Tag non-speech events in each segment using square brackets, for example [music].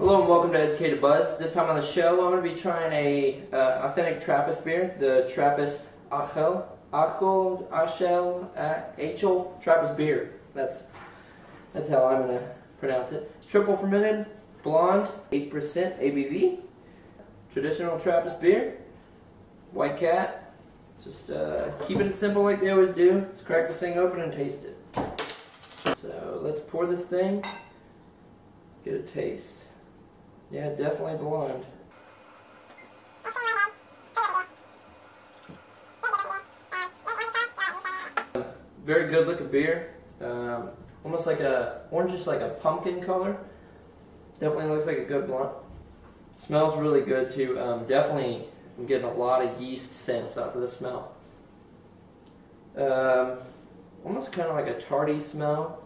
Hello and welcome to Educated Buzz. This time on the show, I'm going to be trying a uh, authentic Trappist beer, the Trappist Achel, Achel, Achel, uh, Achel Trappist beer. That's that's how I'm going to pronounce it. Triple fermented, blonde, 8% ABV, traditional Trappist beer, white cat. Just uh, keeping it simple like they always do. Let's crack this thing open and taste it. So let's pour this thing, get a taste. Yeah, definitely blonde. Very good looking beer. Um, almost like a orange, just like a pumpkin color. Definitely looks like a good blonde. Smells really good too. Um, definitely, I'm getting a lot of yeast scents off of the smell. Um, almost kind of like a tarty smell.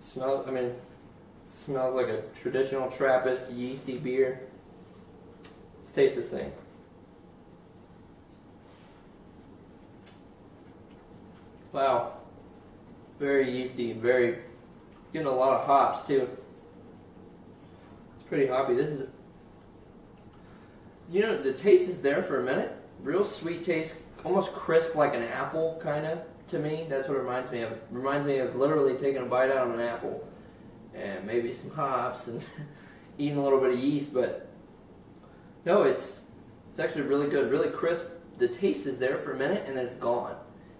Smell, I mean, smells like a traditional Trappist yeasty beer. Let's taste this thing. Wow, very yeasty, very getting a lot of hops too. It's pretty hoppy. This is, you know, the taste is there for a minute. Real sweet taste, almost crisp like an apple kind of to me. That's what it reminds me of. It reminds me of literally taking a bite out of an apple and maybe some hops and [laughs] eating a little bit of yeast. But no, it's it's actually really good, really crisp. The taste is there for a minute and then it's gone.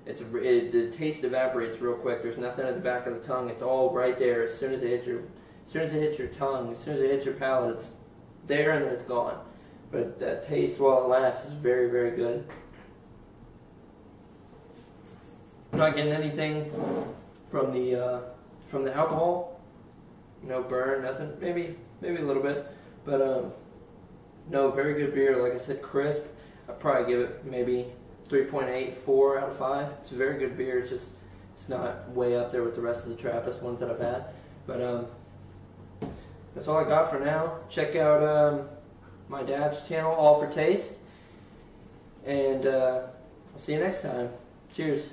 It's it, the taste evaporates real quick. There's nothing at the back of the tongue. It's all right there as soon as it hits your as soon as it hits your tongue, as soon as it hits your palate, it's there and then it's gone. But that taste while it lasts is very, very good. Not getting anything from the uh, from the alcohol. No burn, nothing. Maybe maybe a little bit, but um, no, very good beer. Like I said, crisp. I'd probably give it maybe 3.8, 4 out of 5. It's a very good beer. It's just it's not way up there with the rest of the Trappist ones that I've had. But um, that's all I got for now. Check out um, my dad's channel, All for Taste, and uh, I'll see you next time. Cheers.